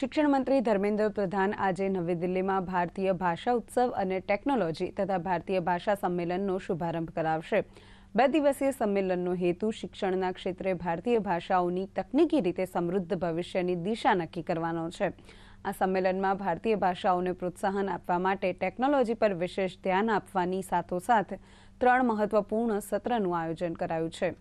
શિક્ષણ મંત્રી ધર્મેન્દ્ર પ્રધાન આજે નવી દિલ્હીમાં ભારતીય ભાષા ઉત્સવ અને ટેકનોલોજી તથા ભારતીય ભાષા સંમેલનનો શુભારંભ કરાવશે. બે દિવસીય સંમેલનનો હેતુ શિક્ષણના ક્ષેત્રે ભારતીય ભાષાઓની તકનીકી રીતે સમૃદ્ધ ભવિષ્યની દિશા નક્કી કરવાનો છે. આ સંમેલનમાં ભારતીય ભાષાઓને પ્રોત્સાહન આપવા માટે ટેકનોલોજી પર વિશેષ ધ્યાન આપવાની સાથોસાથ ત્રણ મહત્વપૂર્ણ સત્રનું આયોજન કરાયું છે.